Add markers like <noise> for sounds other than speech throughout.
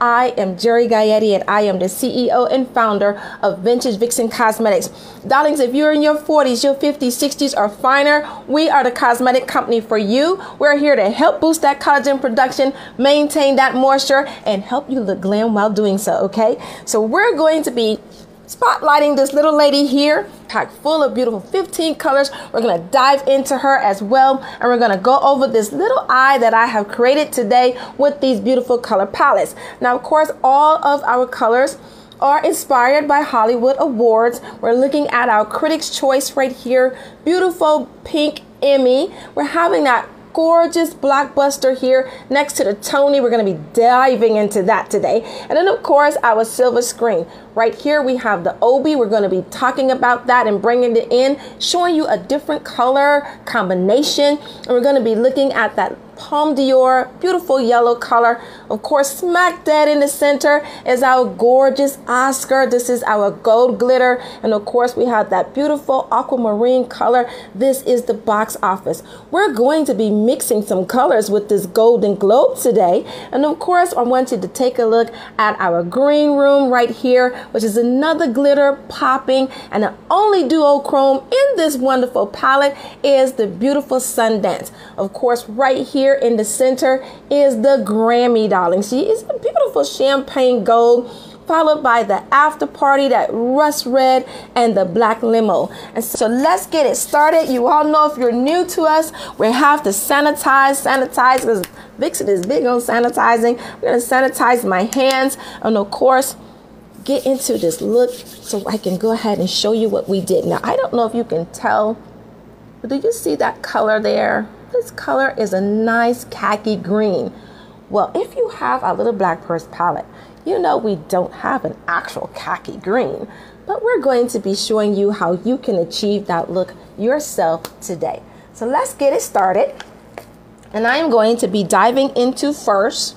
I am Jerry Gaetti and I am the CEO and founder of Vintage Vixen Cosmetics. Darlings, if you're in your 40s, your 50s, 60s, or finer, we are the cosmetic company for you. We're here to help boost that collagen production, maintain that moisture, and help you look glam while doing so, okay? So we're going to be spotlighting this little lady here, packed full of beautiful 15 colors. We're gonna dive into her as well, and we're gonna go over this little eye that I have created today with these beautiful color palettes. Now, of course, all of our colors are inspired by Hollywood Awards. We're looking at our Critics' Choice right here, beautiful pink Emmy. We're having that gorgeous blockbuster here next to the Tony. We're going to be diving into that today. And then, of course, our silver screen. Right here, we have the Obie. We're going to be talking about that and bringing it in, showing you a different color combination. And we're going to be looking at that Palme d'Or, beautiful yellow color. Of course, smack dead in the center is our gorgeous Oscar. This is our gold glitter. And of course, we have that beautiful aquamarine color. This is the box office. We're going to be mixing some colors with this Golden Globe today. And of course, I want you to take a look at our green room right here, which is another glitter popping. And the only duochrome in this wonderful palette is the beautiful Sundance. Of course, right here, here in the center is the Grammy, darling. She is a beautiful champagne gold followed by the after party, that rust red, and the black limo. And so let's get it started. You all know if you're new to us, we have to sanitize, sanitize, because Vixen is big on sanitizing. We're gonna sanitize my hands, and of course, get into this look so I can go ahead and show you what we did. Now, I don't know if you can tell, but do you see that color there? This color is a nice khaki green. Well, if you have a little black purse palette, you know we don't have an actual khaki green, but we're going to be showing you how you can achieve that look yourself today. So let's get it started. And I am going to be diving into first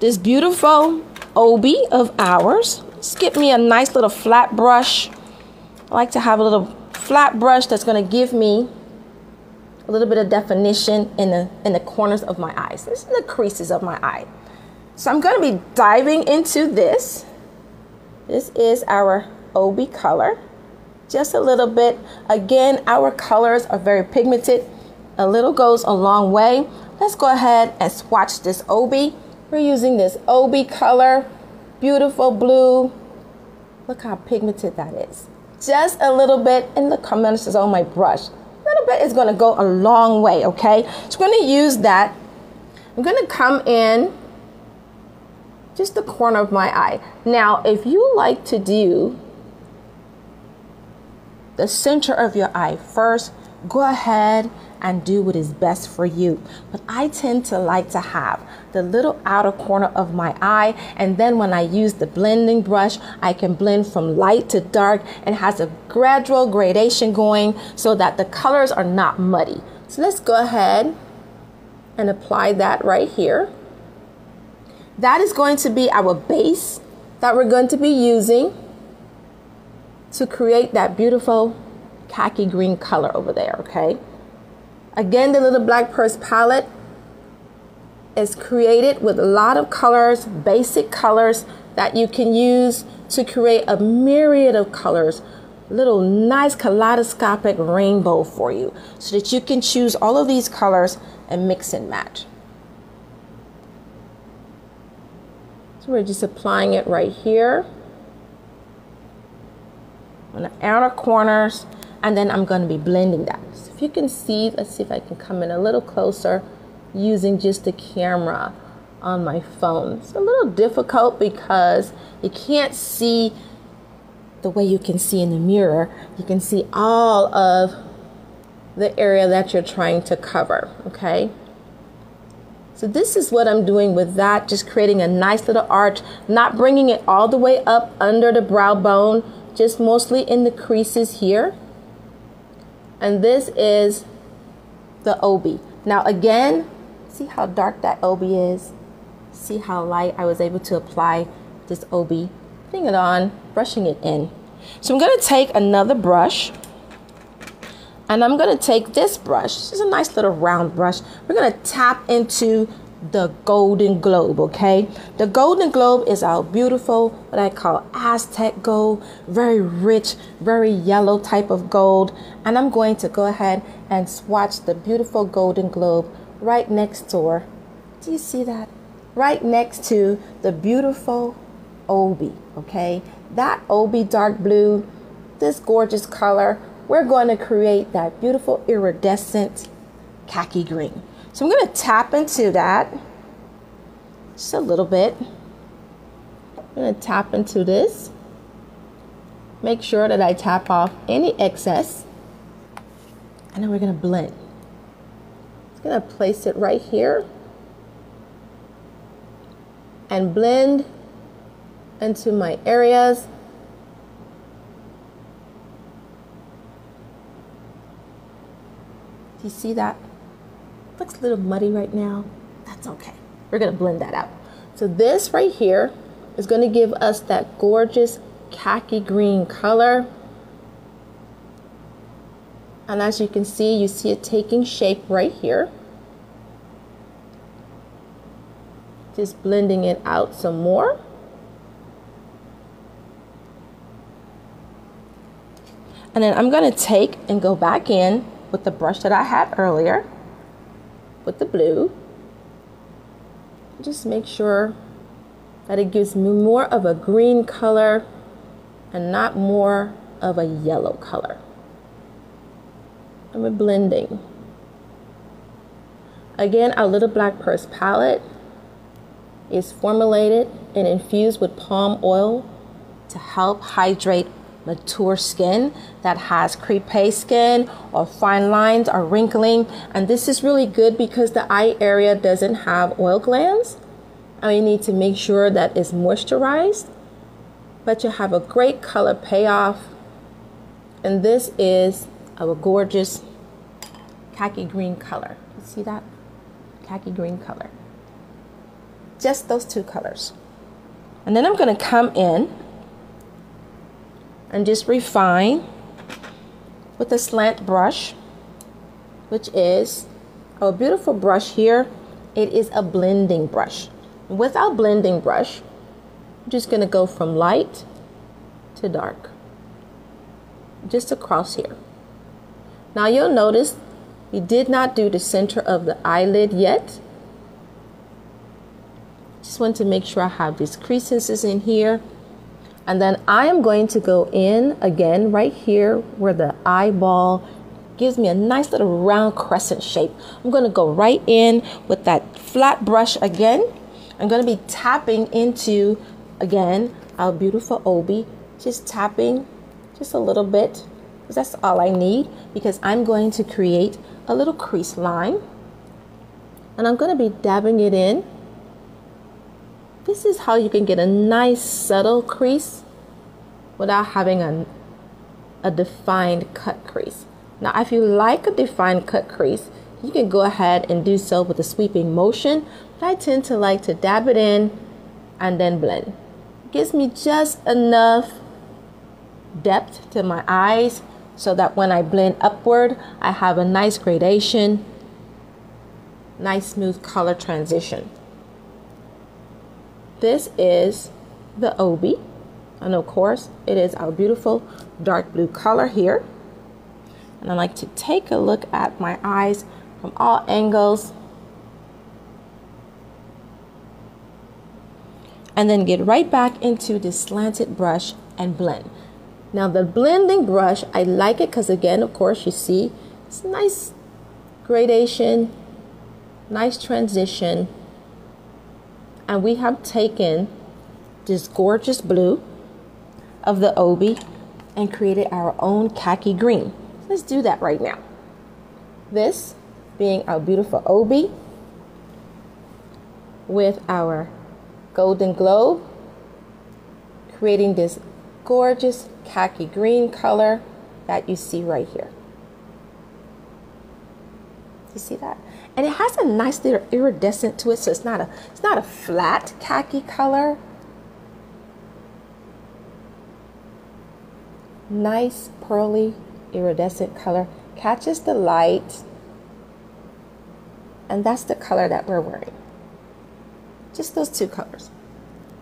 this beautiful Obie of ours. Skip me a nice little flat brush. I like to have a little flat brush that's going to give me little bit of definition in the in the corners of my eyes. This is the creases of my eye. So I'm going to be diving into this. This is our Obie color. Just a little bit. Again, our colors are very pigmented. A little goes a long way. Let's go ahead and swatch this Obie. We're using this Obie color. Beautiful blue. Look how pigmented that is. Just a little bit. And look how much is on my brush little bit is going to go a long way, okay? So I'm going to use that. I'm going to come in just the corner of my eye. Now, if you like to do the center of your eye first, go ahead and do what is best for you. But I tend to like to have the little outer corner of my eye. And then when I use the blending brush, I can blend from light to dark and has a gradual gradation going so that the colors are not muddy. So let's go ahead and apply that right here. That is going to be our base that we're going to be using to create that beautiful khaki green color over there, okay? Again, the little black purse palette is created with a lot of colors, basic colors that you can use to create a myriad of colors, little nice kaleidoscopic rainbow for you so that you can choose all of these colors and mix and match. So we're just applying it right here on the outer corners and then I'm going to be blending that. You can see, let's see if I can come in a little closer using just the camera on my phone. It's a little difficult because you can't see the way you can see in the mirror. You can see all of the area that you're trying to cover, okay? So this is what I'm doing with that, just creating a nice little arch, not bringing it all the way up under the brow bone, just mostly in the creases here and this is the Obie. Now again, see how dark that Obie is? See how light I was able to apply this Obie. Putting it on, brushing it in. So I'm gonna take another brush and I'm gonna take this brush. This is a nice little round brush. We're gonna tap into the golden globe, okay? The golden globe is our beautiful, what I call Aztec gold, very rich, very yellow type of gold. And I'm going to go ahead and swatch the beautiful golden globe right next door. Do you see that? Right next to the beautiful Obie, okay? That Obie dark blue, this gorgeous color, we're going to create that beautiful iridescent khaki green. So I'm going to tap into that just a little bit. I'm going to tap into this. Make sure that I tap off any excess. And then we're going to blend. I'm going to place it right here and blend into my areas. Do you see that? Looks a little muddy right now. That's okay. We're to blend that out. So this right here is to give us that gorgeous khaki green color. And as you can see, you see it taking shape right here. Just blending it out some more. And then I'm to take and go back in with the brush that I had earlier with the blue. Just make sure that it gives me more of a green color and not more of a yellow color. And we're blending. Again, our Little Black Purse palette is formulated and infused with palm oil to help hydrate mature skin that has crepe skin or fine lines or wrinkling. And this is really good because the eye area doesn't have oil glands. And you need to make sure that it's moisturized. But you have a great color payoff. And this is a gorgeous khaki green color. You see that? Khaki green color. Just those two colors. And then I'm going to come in and just refine with a slant brush, which is a beautiful brush here. It is a blending brush. With our blending brush, I'm just going to go from light to dark, just across here. Now you'll notice we did not do the center of the eyelid yet. Just want to make sure I have these creases in here and then I am going to go in again right here where the eyeball gives me a nice little round crescent shape. I'm going to go right in with that flat brush again. I'm going to be tapping into, again, our beautiful Obie. Just tapping just a little bit because that's all I need because I'm going to create a little crease line. And I'm going to be dabbing it in this is how you can get a nice subtle crease without having a, a defined cut crease. Now, if you like a defined cut crease, you can go ahead and do so with a sweeping motion, but I tend to like to dab it in and then blend. It gives me just enough depth to my eyes so that when I blend upward, I have a nice gradation, nice smooth color transition. This is the Obie. And of course, it is our beautiful dark blue color here. And I like to take a look at my eyes from all angles. And then get right back into the slanted brush and blend. Now the blending brush, I like it because again, of course, you see it's nice gradation, nice transition and we have taken this gorgeous blue of the Obie and created our own khaki green. Let's do that right now. This being our beautiful Obie with our golden globe, creating this gorgeous khaki green color that you see right here. You see that? And it has a nice little iridescent to it so it's not a it's not a flat khaki color. Nice pearly iridescent color. Catches the light. And that's the color that we're wearing. Just those two colors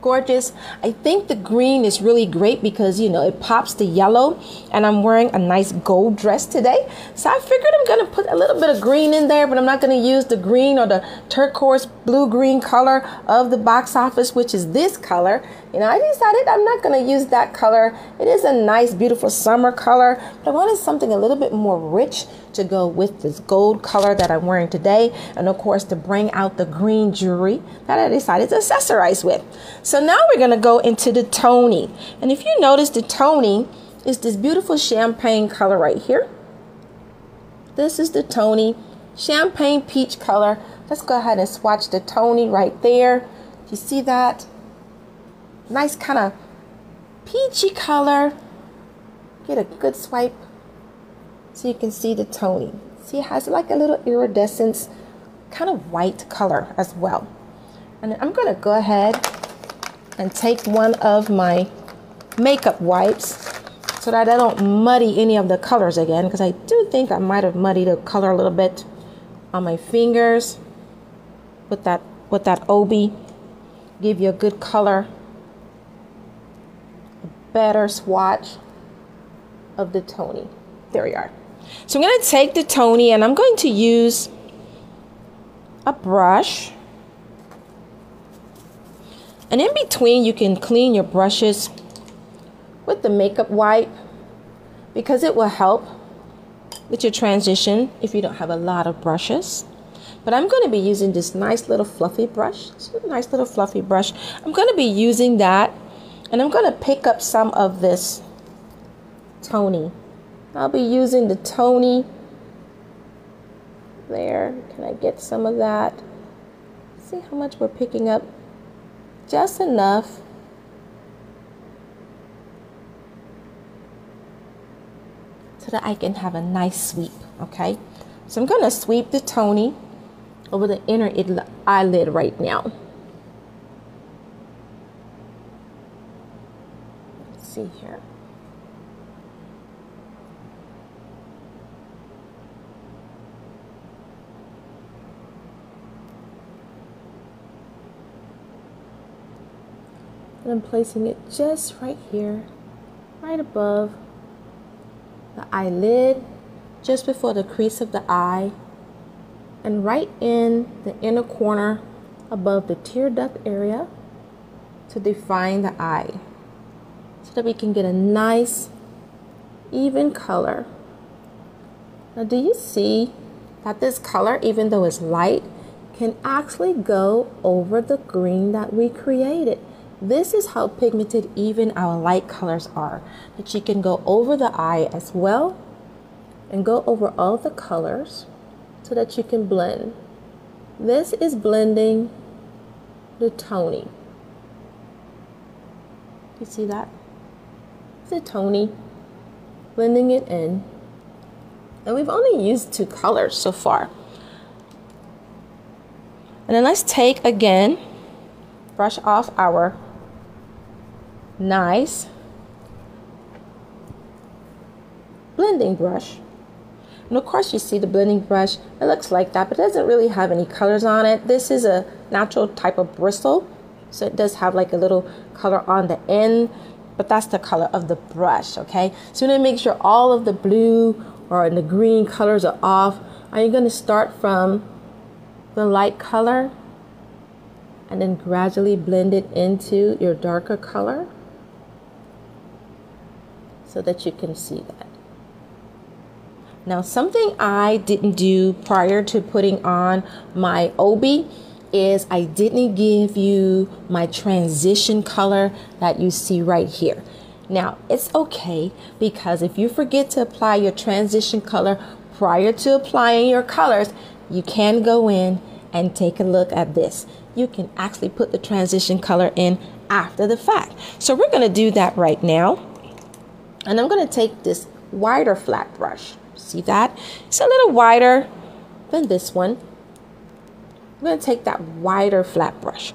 gorgeous. I think the green is really great because, you know, it pops the yellow and I'm wearing a nice gold dress today. So I figured I'm going to put a little bit of green in there, but I'm not going to use the green or the turquoise blue green color of the box office, which is this color. You know, I decided I'm not going to use that color. It is a nice, beautiful summer color, but I wanted something a little bit more rich to go with this gold color that I'm wearing today. And of course, to bring out the green jewelry that I decided to accessorize with. So now we're going to go into the Tony. And if you notice, the Tony is this beautiful champagne color right here. This is the Tony champagne peach color. Let's go ahead and swatch the Tony right there. You see that? Nice kind of peachy color. Get a good swipe so you can see the toning. See, it has like a little iridescence, kind of white color as well. And I'm going to go ahead and take one of my makeup wipes so that I don't muddy any of the colors again because I do think I might have muddied the color a little bit on my fingers with that with that Obie give you a good color better swatch of the Tony there we are so I'm going to take the Tony and I'm going to use a brush. And in between, you can clean your brushes with the makeup wipe because it will help with your transition if you don't have a lot of brushes. But I'm going to be using this nice little fluffy brush. It's a nice little fluffy brush. I'm going to be using that and I'm going to pick up some of this Tony I'll be using the Tony there. Can I get some of that? See how much we're picking up? Just enough. So that I can have a nice sweep, okay? So I'm going to sweep the Tony over the inner eyelid right now. See here. And I'm placing it just right here, right above the eyelid, just before the crease of the eye, and right in the inner corner above the tear duct area to define the eye so that we can get a nice even color. Now, do you see that this color, even though it's light, can actually go over the green that we created? This is how pigmented even our light colors are. That you can go over the eye as well and go over all the colors so that you can blend. This is blending the Tony. You see that? A Tony. Blending it in. And we've only used two colors so far. And then let's take again, brush off our nice blending brush. And of course you see the blending brush, it looks like that, but it doesn't really have any colors on it. This is a natural type of bristle, so it does have like a little color on the end, but that's the color of the brush, okay? So you're gonna make sure all of the blue or the green colors are off. Are you gonna start from the light color and then gradually blend it into your darker color so that you can see that. Now, something I didn't do prior to putting on my Obie is I didn't give you my transition color that you see right here. Now, it's okay because if you forget to apply your transition color prior to applying your colors, you can go in and take a look at this. You can actually put the transition color in after the fact. So we're going to do that right now. And I'm going to take this wider flat brush. See that? It's a little wider than this one. I'm going to take that wider flat brush.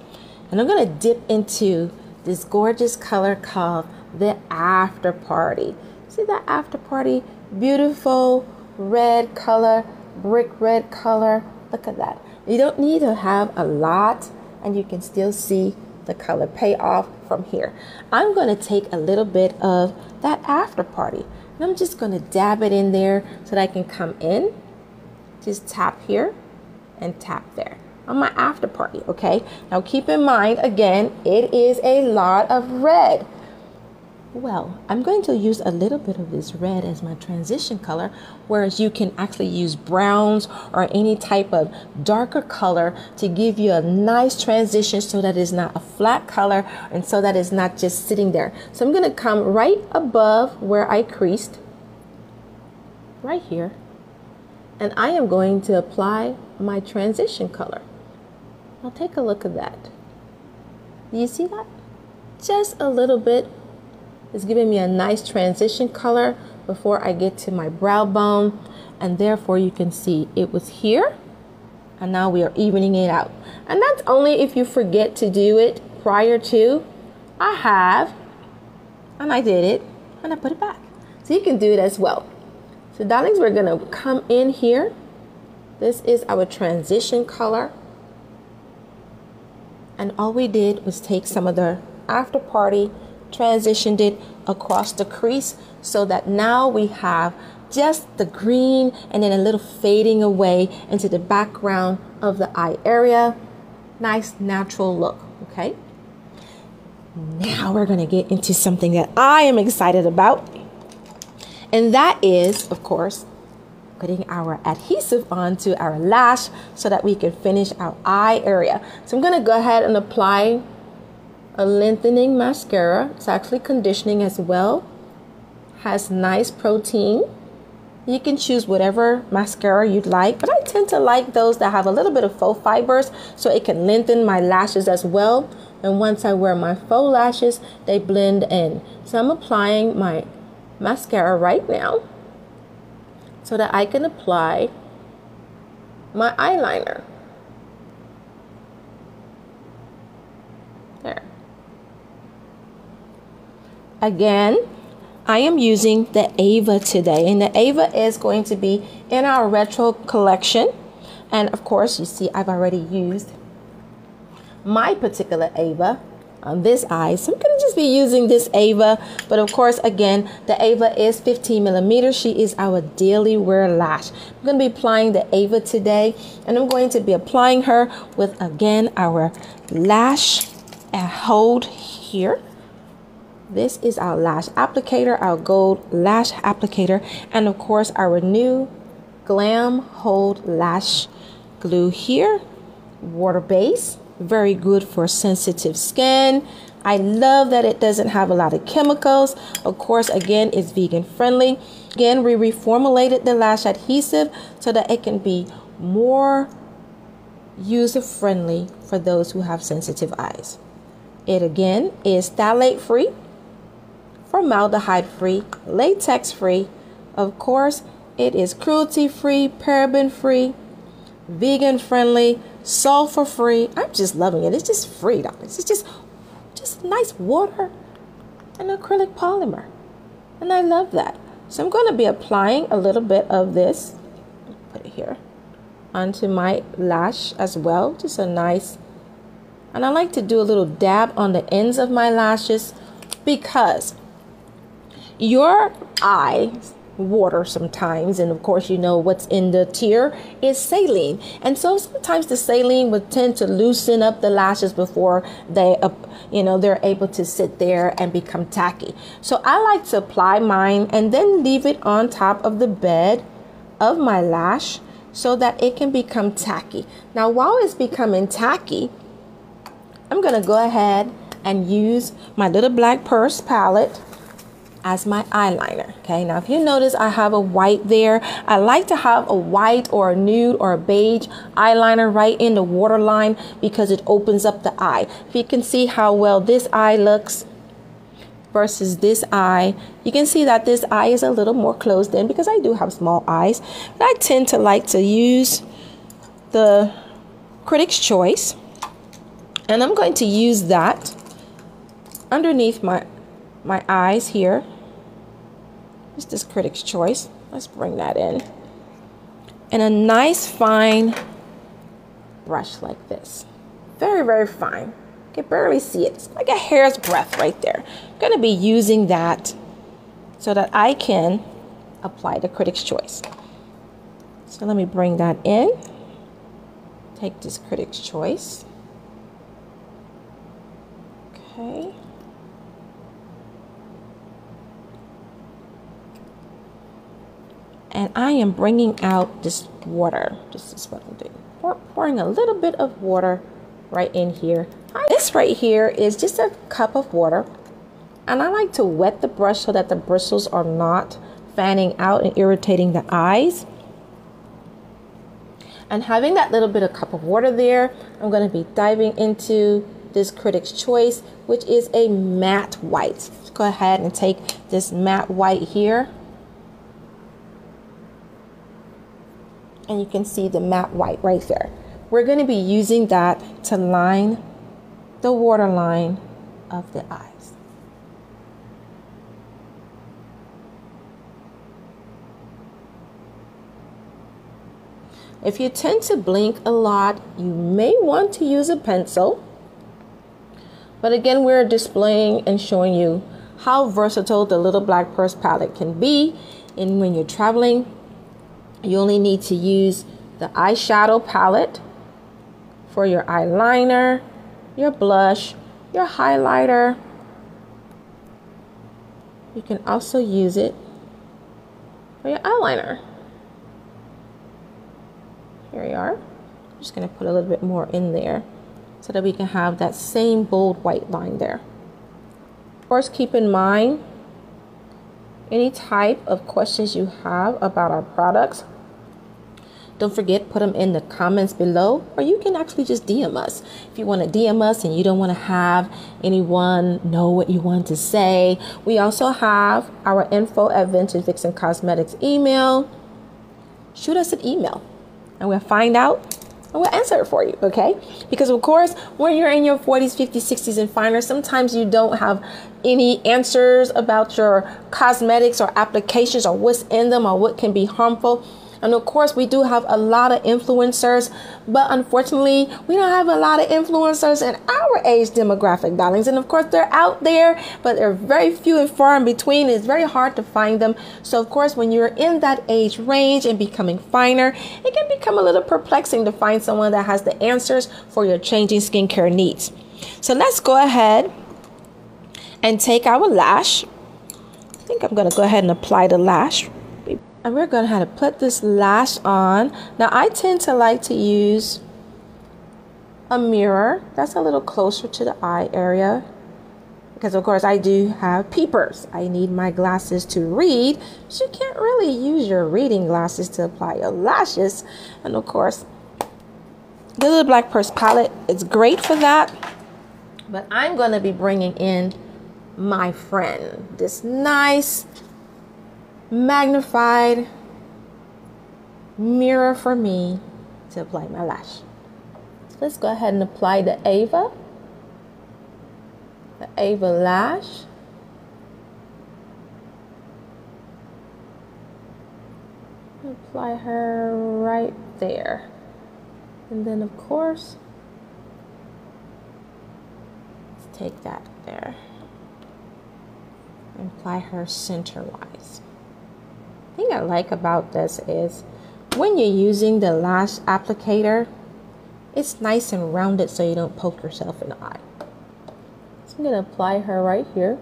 And I'm going to dip into this gorgeous color called the After Party. See that After Party? Beautiful red color, brick red color. Look at that. You don't need to have a lot and you can still see the color payoff from here. I'm going to take a little bit of that after party and I'm just going to dab it in there so that I can come in. Just tap here and tap there on my after party, okay? Now keep in mind, again, it is a lot of red. Well, I'm going to use a little bit of this red as my transition color, whereas you can actually use browns or any type of darker color to give you a nice transition so that it's not a flat color and so that it's not just sitting there. So I'm going to come right above where I creased, right here, and I am going to apply my transition color. Now take a look at that. Do you see that? Just a little bit it's giving me a nice transition color before I get to my brow bone. And therefore you can see it was here and now we are evening it out. And that's only if you forget to do it prior to. I have, and I did it, and I put it back. So you can do it as well. So darlings, we're gonna come in here. This is our transition color. And all we did was take some of the after party transitioned it across the crease so that now we have just the green and then a little fading away into the background of the eye area. Nice natural look, okay? Now we're gonna get into something that I am excited about. And that is, of course, putting our adhesive onto our lash so that we can finish our eye area. So I'm gonna go ahead and apply a lengthening mascara. It's actually conditioning as well. Has nice protein. You can choose whatever mascara you'd like, but I tend to like those that have a little bit of faux fibers so it can lengthen my lashes as well. And once I wear my faux lashes, they blend in. So I'm applying my mascara right now so that I can apply my eyeliner. There. Again, I am using the Ava today, and the Ava is going to be in our retro collection. And of course, you see, I've already used my particular Ava on this eye. So I'm going to just be using this Ava. But of course, again, the Ava is 15 millimeters. She is our daily wear lash. I'm going to be applying the Ava today. And I'm going to be applying her with, again, our lash and hold here. This is our lash applicator, our gold lash applicator, and of course our new Glam Hold Lash Glue here. Water base, very good for sensitive skin. I love that it doesn't have a lot of chemicals. Of course, again, it's vegan friendly. Again, we reformulated the lash adhesive so that it can be more user friendly for those who have sensitive eyes. It again is phthalate free formaldehyde free, latex free. Of course, it is cruelty free, paraben free, vegan friendly, sulfur free. I'm just loving it. It's just free, It's just just nice water and acrylic polymer. And I love that. So I'm going to be applying a little bit of this, put it here, onto my lash as well. Just a nice, and I like to do a little dab on the ends of my lashes because your eyes water sometimes and of course you know what's in the tear is saline. And so sometimes the saline would tend to loosen up the lashes before they uh, you know they're able to sit there and become tacky. So i like to apply mine and then leave it on top of the bed of my lash so that it can become tacky. Now while it's becoming tacky i'm going to go ahead and use my little black purse palette as my eyeliner. Okay, now if you notice I have a white there, I like to have a white or a nude or a beige eyeliner right in the waterline because it opens up the eye. If you can see how well this eye looks versus this eye, you can see that this eye is a little more closed in because I do have small eyes. But I tend to like to use the Critics Choice and I'm going to use that underneath my my eyes here it's this critic's choice. Let's bring that in. And a nice fine brush like this. very, very fine. You can barely see it. It's like a hair's breadth right there. I'm going to be using that so that I can apply the Critics' Choice. So let me bring that in. Take this Critics' Choice. Okay. And I am bringing out this water. This is what I'm doing. Pour, pouring a little bit of water right in here. This right here is just a cup of water. And I like to wet the brush so that the bristles are not fanning out and irritating the eyes. And having that little bit of cup of water there, I'm going to be diving into this Critics Choice, which is a matte white. Let's go ahead and take this matte white here. And you can see the matte white right there. We're going to be using that to line the waterline of the eyes. If you tend to blink a lot, you may want to use a pencil. But again, we're displaying and showing you how versatile the Little Black Purse palette can be. And when you're traveling, you only need to use the eyeshadow palette for your eyeliner, your blush, your highlighter. You can also use it for your eyeliner. Here we are. I'm just going to put a little bit more in there so that we can have that same bold white line there. Of course, keep in mind any type of questions you have about our products. Don't forget, put them in the comments below, or you can actually just DM us. If you want to DM us and you don't want to have anyone know what you want to say, we also have our info at Vintage Vixen Cosmetics email. Shoot us an email and we'll find out and we'll answer it for you, okay? Because of course, when you're in your 40s, 50s, 60s, and finer, sometimes you don't have any answers about your cosmetics or applications or what's in them or what can be harmful. And of course, we do have a lot of influencers, but unfortunately, we don't have a lot of influencers in our age demographic, darlings. And of course, they're out there, but they're very few and far in between. It's very hard to find them. So, of course, when you're in that age range and becoming finer, it can become a little perplexing to find someone that has the answers for your changing skincare needs. So, let's go ahead and take our lash. I think I'm going to go ahead and apply the lash and we're going to have to put this lash on. Now I tend to like to use a mirror that's a little closer to the eye area because of course I do have peepers. I need my glasses to read. So you can't really use your reading glasses to apply your lashes. And of course, the little black purse palette is great for that. But I'm going to be bringing in my friend, this nice magnified mirror for me to apply my lash. Let's go ahead and apply the Ava, the Ava lash. Apply her right there. And then, of course, let's take that there and apply her center wise thing I like about this is when you're using the lash applicator, it's nice and rounded so you don't poke yourself in the eye. So I'm going to apply her right here.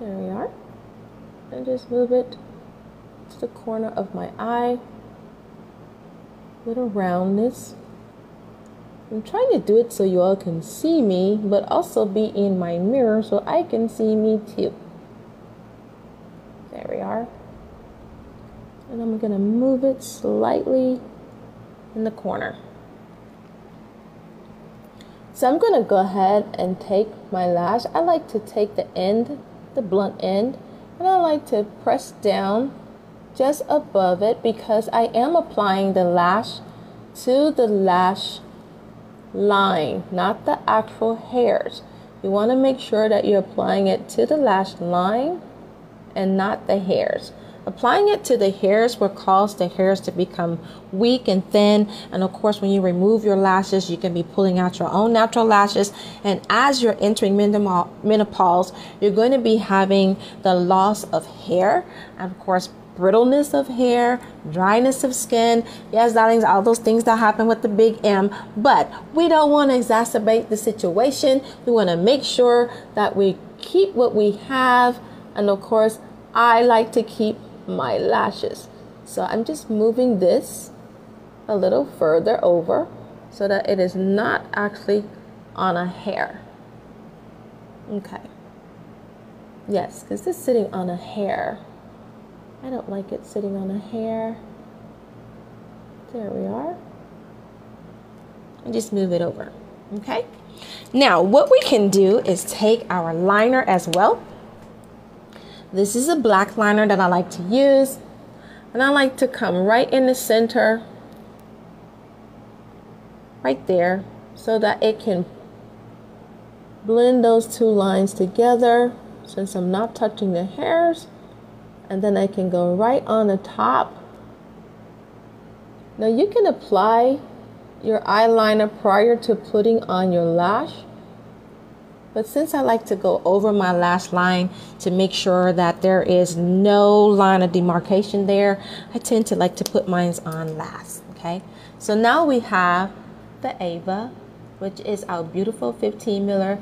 There we are. And just move it to the corner of my eye. Little roundness. I'm trying to do it so you all can see me, but also be in my mirror so I can see me too. There we are. And I'm going to move it slightly in the corner. So I'm going to go ahead and take my lash. I like to take the end, the blunt end, and I like to press down just above it because I am applying the lash to the lash line, not the actual hairs. You want to make sure that you're applying it to the lash line and not the hairs. Applying it to the hairs will cause the hairs to become weak and thin. And of course, when you remove your lashes, you can be pulling out your own natural lashes. And as you're entering menopause, you're going to be having the loss of hair. And of course, brittleness of hair, dryness of skin. Yes, darlings, all those things that happen with the big M. But we don't want to exacerbate the situation. We want to make sure that we keep what we have. And of course, I like to keep my lashes. So I'm just moving this a little further over so that it is not actually on a hair. Okay. Yes, because this is sitting on a hair. I don't like it sitting on a hair. There we are. And just move it over. Okay. Now, what we can do is take our liner as well. This is a black liner that I like to use. And I like to come right in the center, right there, so that it can blend those two lines together since I'm not touching the hairs. And then I can go right on the top. Now you can apply your eyeliner prior to putting on your lash. But since I like to go over my lash line to make sure that there is no line of demarcation there, I tend to like to put mine on last. Okay, so now we have the Ava, which is our beautiful 15 miller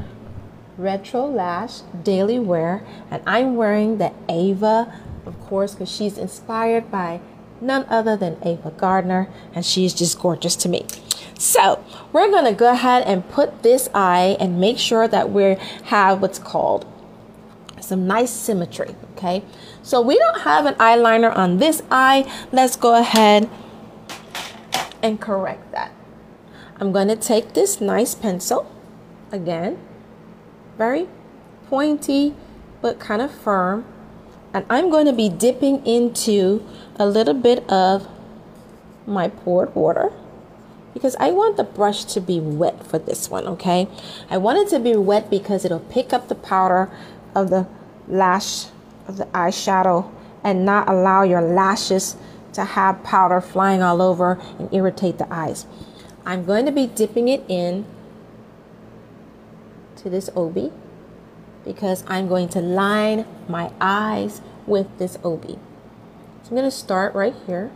retro lash daily wear, and I'm wearing the Ava, of course, because she's inspired by none other than Ava Gardner, and she's just gorgeous to me. So we're going to go ahead and put this eye and make sure that we have what's called some nice symmetry. Okay. So we don't have an eyeliner on this eye. Let's go ahead and correct that. I'm going to take this nice pencil again, very pointy but kind of firm. And I'm going to be dipping into a little bit of my poured water because I want the brush to be wet for this one, okay? I want it to be wet because it'll pick up the powder of the lash of the eyeshadow and not allow your lashes to have powder flying all over and irritate the eyes. I'm going to be dipping it in to this Obie because I'm going to line my eyes with this Obie. So I'm going to start right here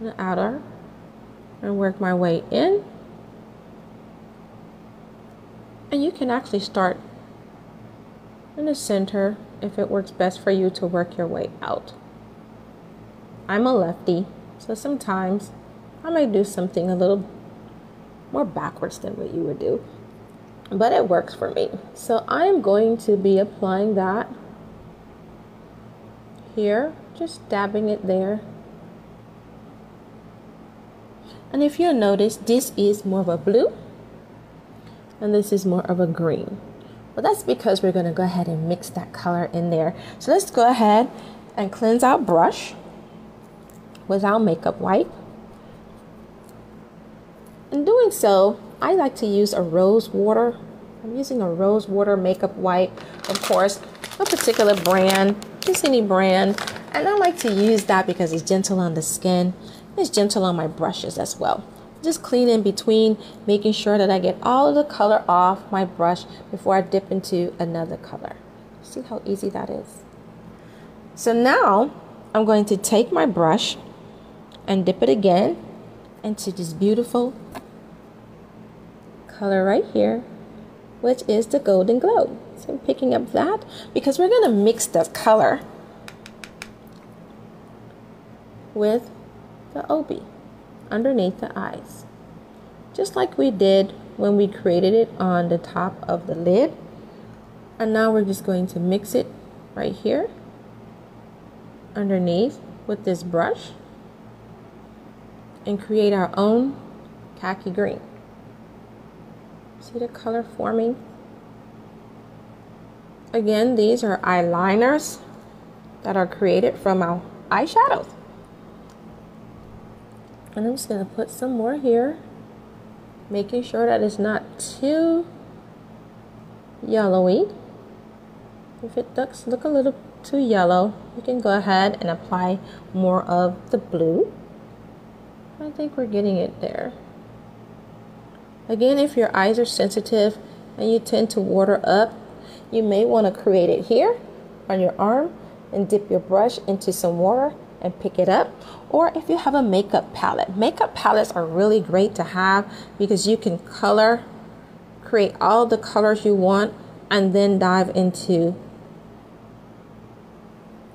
the outer and work my way in. And you can actually start in the center if it works best for you to work your way out. I'm a lefty, so sometimes I might do something a little more backwards than what you would do, but it works for me. So I am going to be applying that here, just dabbing it there and if you notice, this is more of a blue and this is more of a green. Well, that's because we're going to go ahead and mix that color in there. So let's go ahead and cleanse our brush with our makeup wipe. In doing so, I like to use a rose water. I'm using a rose water makeup wipe, of course, a particular brand, just any brand. And I like to use that because it's gentle on the skin it's gentle on my brushes as well. Just clean in between, making sure that I get all of the color off my brush before I dip into another color. See how easy that is? So now I'm going to take my brush and dip it again into this beautiful color right here, which is the Golden Globe. So I'm picking up that because we're going to mix the color with the Obie underneath the eyes, just like we did when we created it on the top of the lid. And now we're just going to mix it right here underneath with this brush and create our own khaki green. See the color forming? Again, these are eyeliners that are created from our eyeshadows. And I'm just going to put some more here, making sure that it's not too yellowy. If it does look a little too yellow, you can go ahead and apply more of the blue. I think we're getting it there. Again, if your eyes are sensitive and you tend to water up, you may want to create it here on your arm and dip your brush into some water and pick it up. Or if you have a makeup palette, makeup palettes are really great to have because you can color, create all the colors you want, and then dive into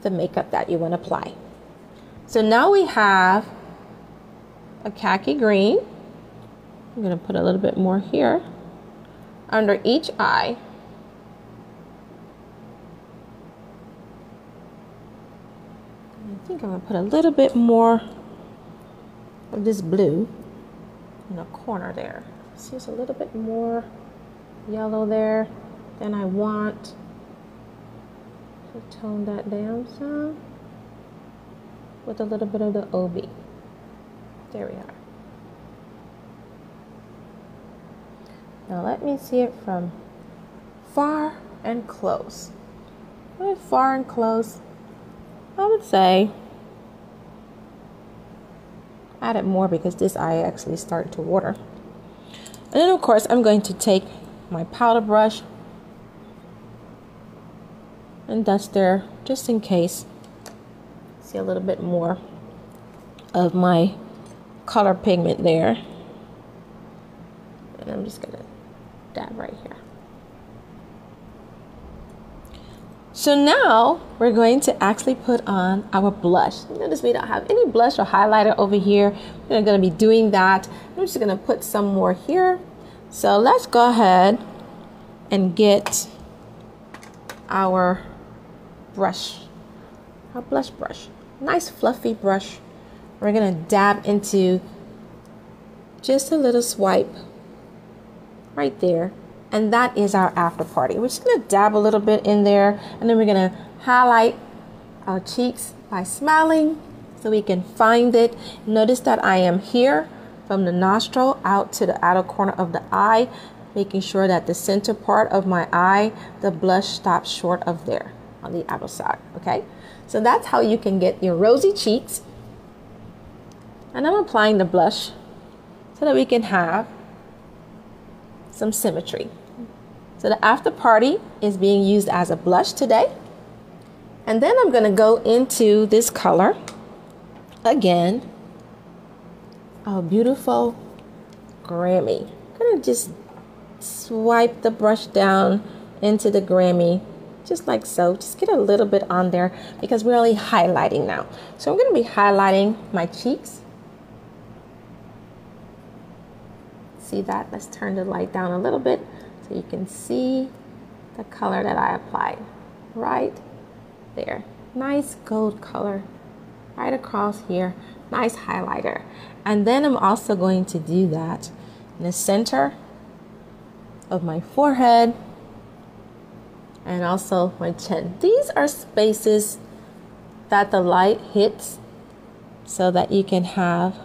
the makeup that you want to apply. So now we have a khaki green. I'm going to put a little bit more here under each eye. I think I'm going to put a little bit more of this blue in the corner there. See, it's a little bit more yellow there than I want. So tone that down some with a little bit of the Obie. There we are. Now let me see it from far and close. Far and close, I would say add it more because this eye actually started to water. And then of course I'm going to take my powder brush and dust there just in case. See a little bit more of my color pigment there. And I'm just gonna dab right here. So now we're going to actually put on our blush. Notice we don't have any blush or highlighter over here. We're going to be doing that. I'm just going to put some more here. So let's go ahead and get our brush, our blush brush. Nice fluffy brush. We're going to dab into just a little swipe right there and that is our after party. We're just gonna dab a little bit in there and then we're gonna highlight our cheeks by smiling so we can find it. Notice that I am here from the nostril out to the outer corner of the eye, making sure that the center part of my eye, the blush stops short of there on the outer side, okay? So that's how you can get your rosy cheeks. And I'm applying the blush so that we can have some symmetry. So the after party is being used as a blush today. And then I'm going to go into this color again. A beautiful Grammy. I'm going to just swipe the brush down into the Grammy just like so. Just get a little bit on there because we're only highlighting now. So I'm going to be highlighting my cheeks. See that? Let's turn the light down a little bit so you can see the color that I applied right there. Nice gold color right across here. Nice highlighter. And then I'm also going to do that in the center of my forehead and also my chin. These are spaces that the light hits so that you can have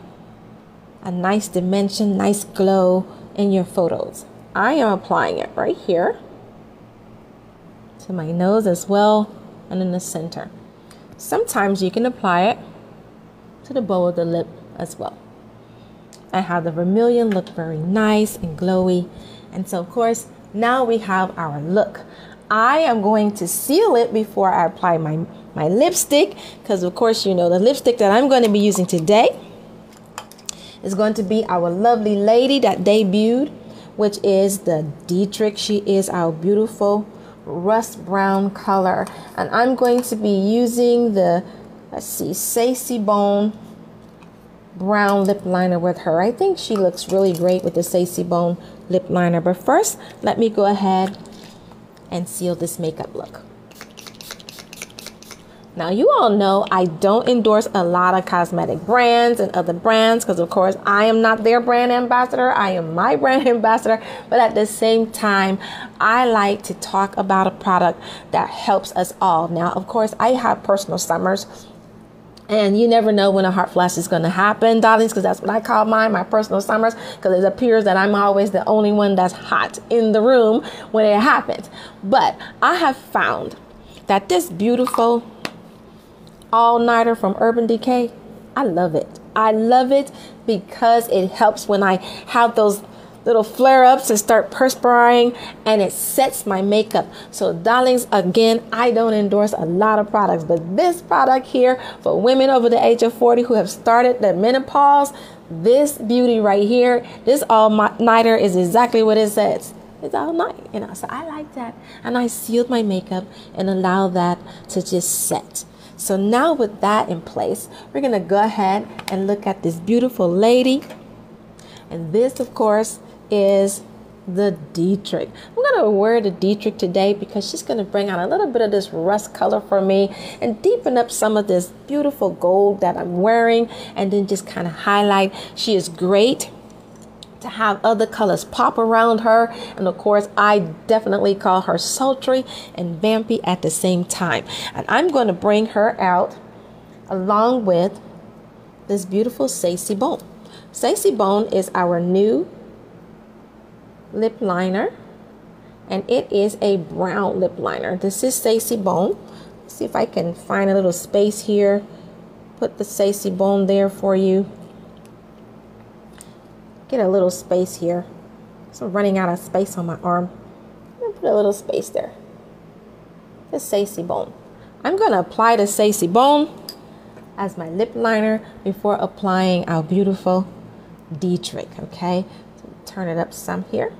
a nice dimension, nice glow in your photos. I am applying it right here to my nose as well and in the center. Sometimes you can apply it to the bow of the lip as well. I have the vermilion look very nice and glowy. And so, of course, now we have our look. I am going to seal it before I apply my, my lipstick because, of course, you know the lipstick that I'm going to be using today is going to be our lovely lady that debuted which is the Dietrich. She is our beautiful rust brown color. And I'm going to be using the, let's see, Sassy Bone brown lip liner with her. I think she looks really great with the Sassy Bone lip liner. But first, let me go ahead and seal this makeup look. Now, you all know I don't endorse a lot of cosmetic brands and other brands because, of course, I am not their brand ambassador. I am my <laughs> brand ambassador. But at the same time, I like to talk about a product that helps us all. Now, of course, I have personal summers. And you never know when a heart flash is going to happen, darlings, because that's what I call mine, my personal summers, because it appears that I'm always the only one that's hot in the room when it happens. But I have found that this beautiful all nighter from Urban Decay, I love it. I love it because it helps when I have those little flare ups and start perspiring and it sets my makeup. So, darlings, again, I don't endorse a lot of products, but this product here for women over the age of 40 who have started their menopause, this beauty right here, this all nighter is exactly what it says. It's all night, you know. So I like that, and I sealed my makeup and allow that to just set. So now with that in place, we're gonna go ahead and look at this beautiful lady. And this, of course, is the Dietrich. I'm going to wear the Dietrich today because she's going to bring out a little bit of this rust color for me and deepen up some of this beautiful gold that I'm wearing and then just kind of highlight. She is great to have other colors pop around her. And of course, I definitely call her sultry and vampy at the same time. And I'm going to bring her out along with this beautiful Sassy Bone. Sassy Bone is our new lip liner and it is a brown lip liner. This is Sassy Bone. Let's see if I can find a little space here. Put the Sassy Bone there for you. Get a little space here. So I'm running out of space on my arm. Put a little space there. The Sassy Bone. I'm to apply the Sassy Bone as my lip liner before applying our beautiful Dietrich, okay? So turn it up some here.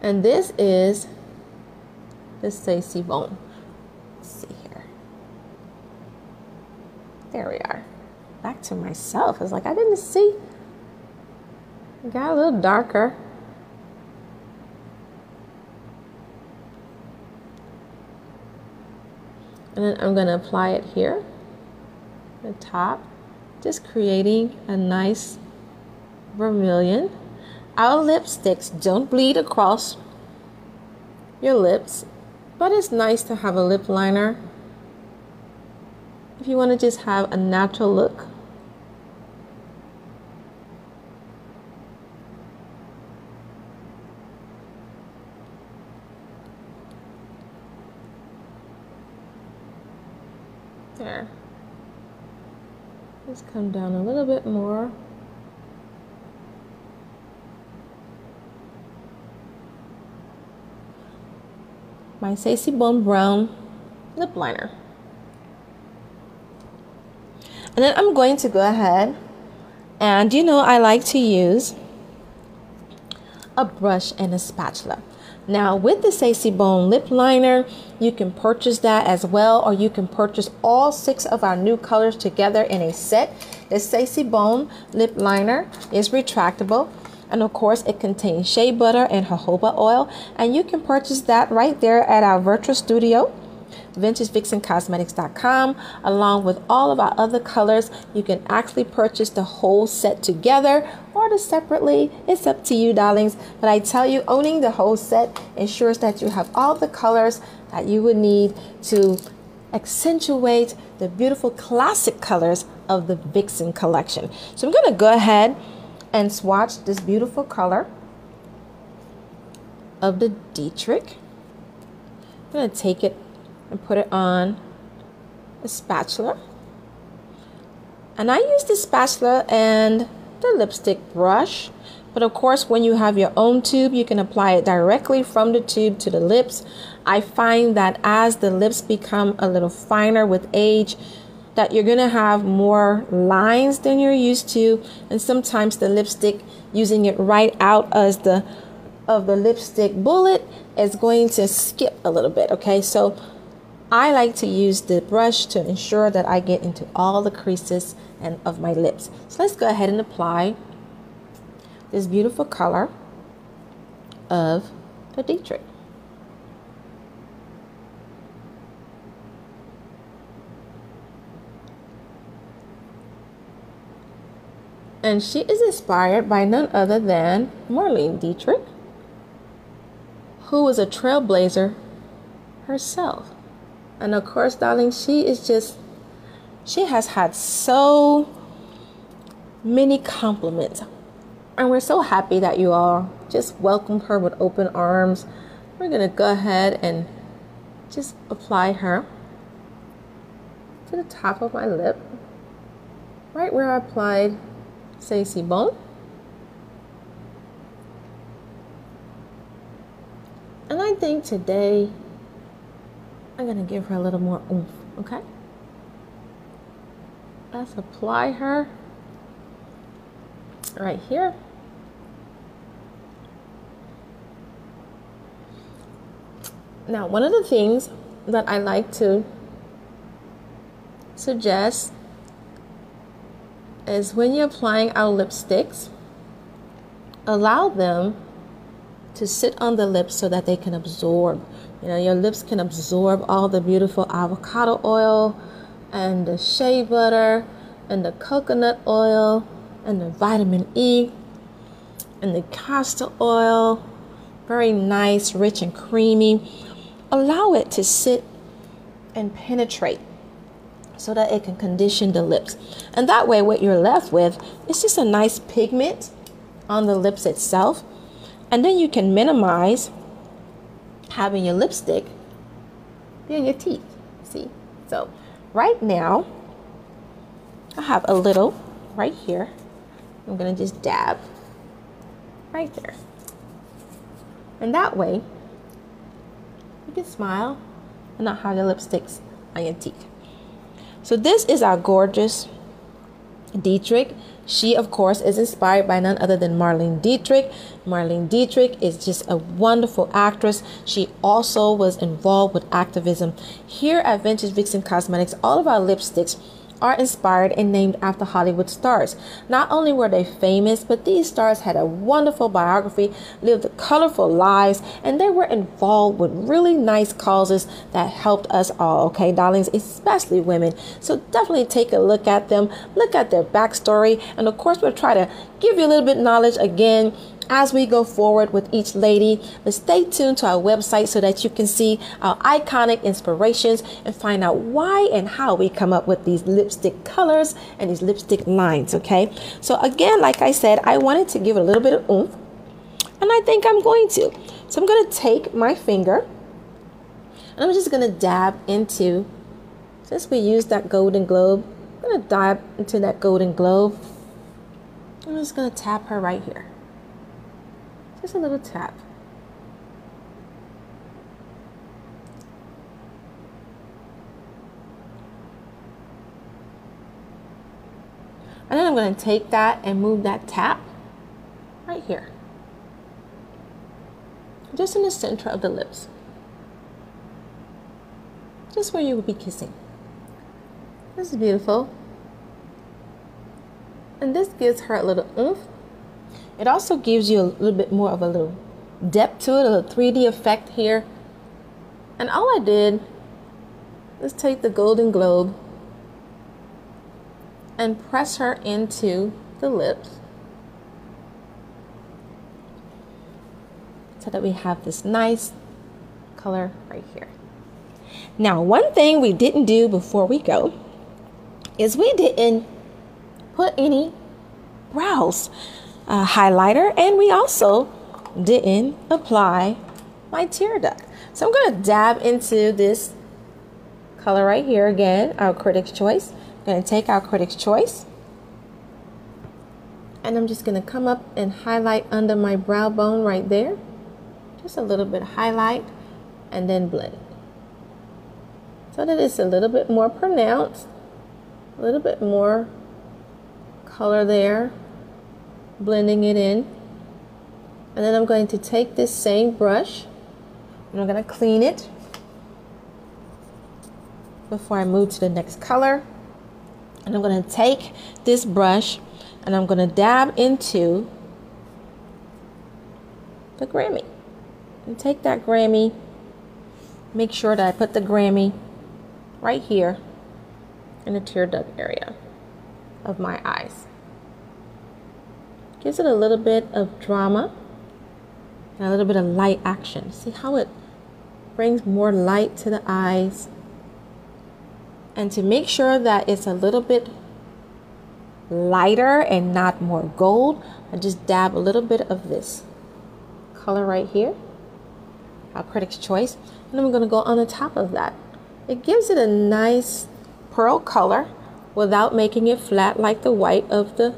And this is the Sassy Bone. Let's see here. There we are. Back to myself. It's like I didn't see. Got a little darker. And then I'm going to apply it here, the top, just creating a nice vermilion. Our lipsticks don't bleed across your lips, but it's nice to have a lip liner if you want to just have a natural look. There. Let's come down a little bit more. my Sassy Bone Brown lip liner. And then I'm going to go ahead and you know I like to use a brush and a spatula. Now with the Sassy Bone lip liner, you can purchase that as well or you can purchase all six of our new colors together in a set. The Sassy Bone lip liner is retractable. And of course, it contains shea butter and jojoba oil. And you can purchase that right there at our virtual studio vintagevixencosmetics.com along with all of our other colors you can actually purchase the whole set together or the separately. It's up to you darlings. But i tell you owning the whole set ensures that you have all the colors that you would need to accentuate the beautiful classic colors of the vixen collection. So i'm going to go ahead and swatch this beautiful color of the Dietrich. I'm going to take it and put it on a spatula. And I use the spatula and the lipstick brush. But of course, when you have your own tube, you can apply it directly from the tube to the lips. I find that as the lips become a little finer with age, that you're going to have more lines than you're used to and sometimes the lipstick using it right out as the of the lipstick bullet is going to skip a little bit okay so I like to use the brush to ensure that I get into all the creases and of my lips so let's go ahead and apply this beautiful color of the Dietrich and she is inspired by none other than Marlene Dietrich, who was a trailblazer herself. And of course, darling, she is just, she has had so many compliments. And we're so happy that you all just welcomed her with open arms. We're going to go ahead and just apply her to the top of my lip, right where I applied C'est Bon. And I think today I'm going to give her a little more oomph, okay? Let's apply her right here. Now, one of the things that I like to suggest is when you're applying our lipsticks, allow them to sit on the lips so that they can absorb. You know, your lips can absorb all the beautiful avocado oil and the shea butter and the coconut oil and the vitamin E and the castor oil. Very nice, rich, and creamy. Allow it to sit and penetrate so that it can condition the lips. And that way, what you're left with is just a nice pigment on the lips itself. And then you can minimize having your lipstick be in your teeth. See? So, right now, I have a little right here. I'm going to just dab right there. And that way, you can smile and not have your lipsticks on your teeth. So this is our gorgeous Dietrich. She, of course, is inspired by none other than Marlene Dietrich. Marlene Dietrich is just a wonderful actress. She also was involved with activism. Here at Vintage Vixen Cosmetics, all of our lipsticks are inspired and named after Hollywood stars. Not only were they famous, but these stars had a wonderful biography, lived colorful lives, and they were involved with really nice causes that helped us all, okay, darlings, especially women. So definitely take a look at them, look at their backstory, and of course, we'll try to give you a little bit knowledge again as we go forward with each lady. But stay tuned to our website so that you can see our iconic inspirations and find out why and how we come up with these lipstick colors and these lipstick lines. Okay. So again, like I said, I wanted to give it a little bit of oomph and I think I'm going to. So I'm going to take my finger and I'm just going to dab into, since we used that Golden Globe, I'm going to dab into that Golden Globe. I'm just going to tap her right here. Just a little tap. And then I'm going to take that and move that tap right here. Just in the center of the lips. Just where you would be kissing. This is beautiful. And this gives her a little oomph it also gives you a little bit more of a little depth to it, a little 3D effect here. And all I did is take the Golden Globe and press her into the lips so that we have this nice color right here. Now, one thing we didn't do before we go is we didn't put any brows uh, highlighter and we also didn't apply my tear duct. So I'm going to dab into this color right here again, our Critics Choice. I'm going to take our Critics Choice and I'm just going to come up and highlight under my brow bone right there. Just a little bit of highlight and then blend. So that it's a little bit more pronounced, a little bit more color there blending it in. And then I'm going to take this same brush and I'm going to clean it before I move to the next color. And I'm going to take this brush and I'm going to dab into the Grammy. And take that Grammy, make sure that I put the Grammy right here in the tear duct area of my eyes gives it a little bit of drama and a little bit of light action. See how it brings more light to the eyes. And to make sure that it's a little bit lighter and not more gold, I just dab a little bit of this color right here. our Critics Choice. And then we're going to go on the top of that. It gives it a nice pearl color without making it flat like the white of the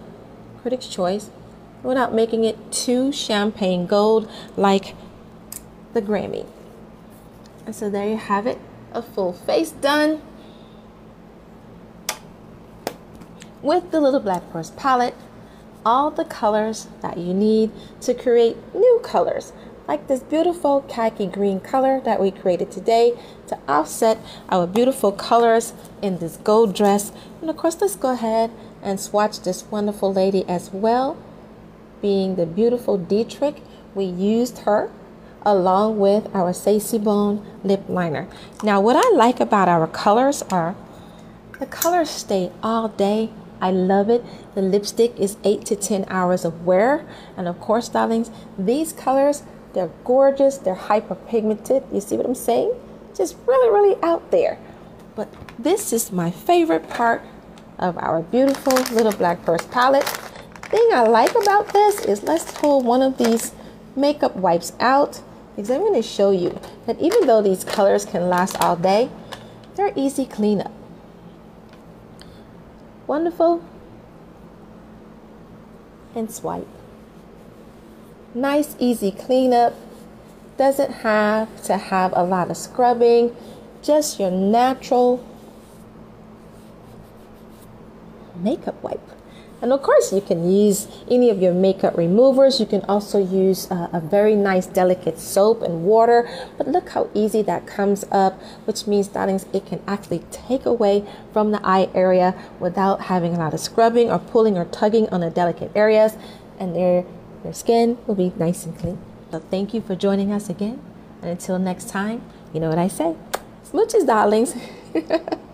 Critics Choice, without making it too champagne gold like the Grammy. And so there you have it, a full face done with the little black purse palette all the colors that you need to create new colors like this beautiful khaki green color that we created today to offset our beautiful colors in this gold dress. And of course, let's go ahead and swatch this wonderful lady as well. Being the beautiful Dietrich, we used her along with our Sassy Bone lip liner. Now, what I like about our colors are the colors stay all day I love it. The lipstick is 8 to 10 hours of wear. And of course, darlings, these colors, they're gorgeous. They're hyper pigmented. You see what I'm saying? Just really, really out there. But this is my favorite part of our beautiful little black purse palette. Thing I like about this is let's pull one of these makeup wipes out because I'm going to show you that even though these colors can last all day, they're easy cleanup. Wonderful. And swipe. Nice, easy cleanup. Doesn't have to have a lot of scrubbing. Just your natural makeup wipe. And of course, you can use any of your makeup removers. You can also use uh, a very nice, delicate soap and water. But look how easy that comes up, which means, darlings, it can actually take away from the eye area without having a lot of scrubbing or pulling or tugging on the delicate areas. And their, your skin will be nice and clean. So thank you for joining us again. And until next time, you know what I say. Smooches, darlings. <laughs>